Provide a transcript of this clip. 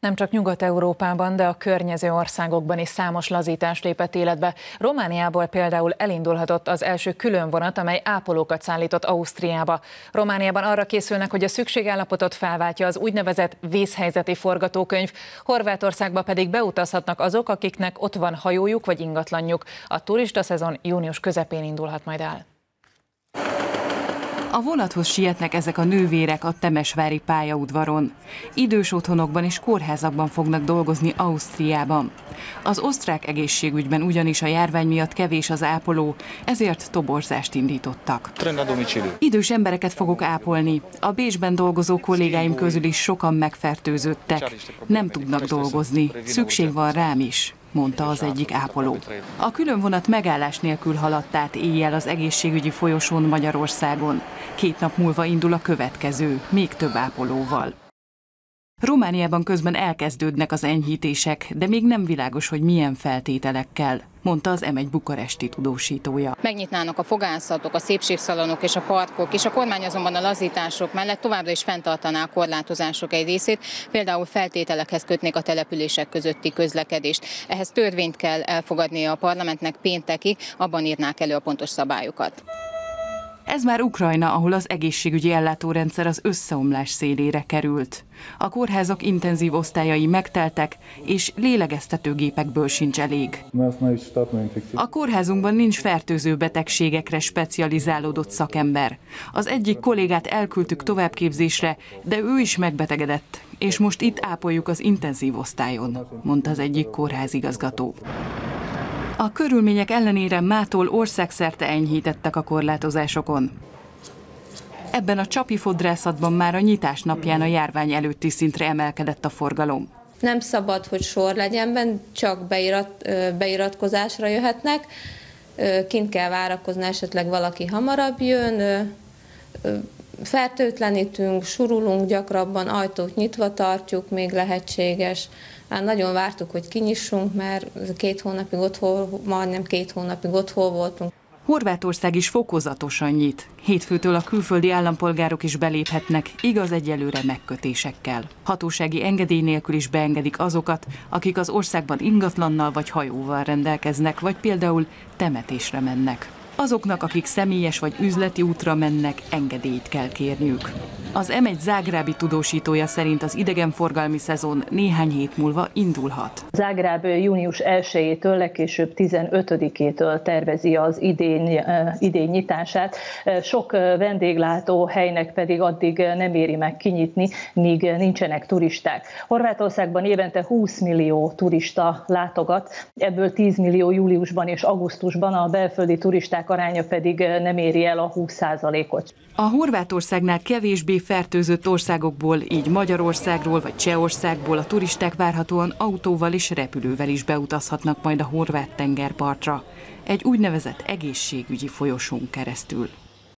Nem csak Nyugat-Európában, de a környező országokban is számos lazítás lépett életbe. Romániából például elindulhatott az első különvonat, amely ápolókat szállított Ausztriába. Romániában arra készülnek, hogy a szükségállapotot felváltja az úgynevezett vészhelyzeti forgatókönyv. Horvátországba pedig beutazhatnak azok, akiknek ott van hajójuk vagy ingatlanjuk. A turista szezon június közepén indulhat majd el. A vonathoz sietnek ezek a nővérek a Temesvári pályaudvaron. Idős otthonokban és kórházakban fognak dolgozni Ausztriában. Az osztrák egészségügyben ugyanis a járvány miatt kevés az ápoló, ezért toborzást indítottak. Idős embereket fogok ápolni. A Bécsben dolgozó kollégáim közül is sokan megfertőzöttek. Nem tudnak dolgozni. Szükség van rám is mondta az egyik ápoló. A különvonat megállás nélkül haladt át éjjel az egészségügyi folyosón Magyarországon. Két nap múlva indul a következő, még több ápolóval. Romániában közben elkezdődnek az enyhítések, de még nem világos, hogy milyen feltételekkel, mondta az M1 bukaresti tudósítója. Megnyitnának a fogászatok, a szépségszalonok és a parkok, és a kormány azonban a lazítások mellett továbbra is fenntartaná a korlátozások egy részét, például feltételekhez kötnék a települések közötti közlekedést. Ehhez törvényt kell elfogadnia a parlamentnek péntekig, abban írnák elő a pontos szabályokat. Ez már Ukrajna, ahol az egészségügyi ellátórendszer az összeomlás szélére került. A kórházak intenzív osztályai megteltek, és lélegeztetőgépekből sincs elég. A kórházunkban nincs fertőző betegségekre specializálódott szakember. Az egyik kollégát elküldtük továbbképzésre, de ő is megbetegedett, és most itt ápoljuk az intenzív osztályon, mondta az egyik kórházigazgató. A körülmények ellenére mától országszerte enyhítettek a korlátozásokon. Ebben a csapi fodrászatban már a nyitás napján a járvány előtti szintre emelkedett a forgalom. Nem szabad, hogy sor legyen benne, csak beirat, beiratkozásra jöhetnek. Kint kell várakozni, esetleg valaki hamarabb jön. Fertőtlenítünk, surulunk gyakrabban, ajtót nyitva tartjuk, még lehetséges. Már nagyon vártuk, hogy kinyissunk, mert két hónapig otthon, majdnem két hónapig otthon voltunk. Horvátország is fokozatosan nyit. Hétfőtől a külföldi állampolgárok is beléphetnek, igaz egyelőre megkötésekkel. Hatósági engedély nélkül is beengedik azokat, akik az országban ingatlannal vagy hajóval rendelkeznek, vagy például temetésre mennek. Azoknak, akik személyes vagy üzleti útra mennek, engedélyt kell kérniük. Az M1 Zágrábi tudósítója szerint az idegenforgalmi szezon néhány hét múlva indulhat. Zágráb június 1-től, legkésőbb 15-től tervezi az idén, idén nyitását. Sok vendéglátó helynek pedig addig nem éri meg kinyitni, míg nincsenek turisták. Horvátországban évente 20 millió turista látogat, ebből 10 millió júliusban és augusztusban, a belföldi turisták aránya pedig nem éri el a 20%-ot. A Horvátországnál kevésbé fertőzött országokból, így Magyarországról vagy Csehországból a turisták várhatóan autóval és repülővel is beutazhatnak majd a horvát tengerpartra, egy úgynevezett egészségügyi folyosón keresztül.